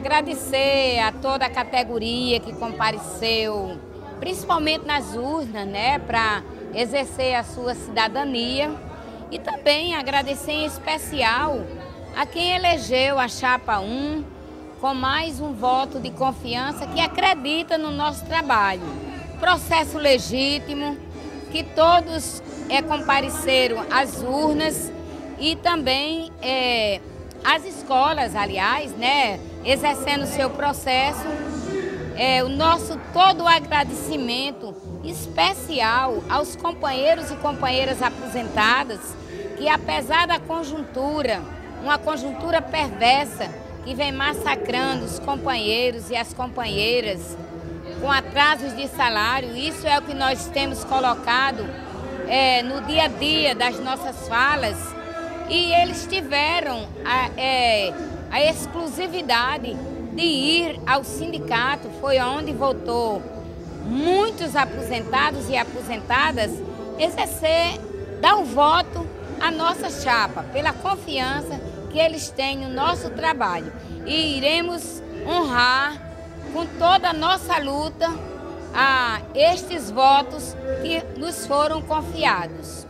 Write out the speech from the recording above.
Agradecer a toda a categoria que compareceu, principalmente nas urnas, né, para exercer a sua cidadania. E também agradecer em especial a quem elegeu a Chapa 1 com mais um voto de confiança que acredita no nosso trabalho. Processo legítimo, que todos é, compareceram às urnas e também é, as escolas, aliás, né, exercendo seu processo. É, o nosso todo o agradecimento especial aos companheiros e companheiras aposentadas que, apesar da conjuntura, uma conjuntura perversa que vem massacrando os companheiros e as companheiras com atrasos de salário, isso é o que nós temos colocado é, no dia a dia das nossas falas e eles tiveram a, é, a exclusividade de ir ao sindicato, foi onde votou muitos aposentados e aposentadas exercer, dar o voto à nossa chapa, pela confiança que eles têm no nosso trabalho. E iremos honrar com toda a nossa luta a estes votos que nos foram confiados.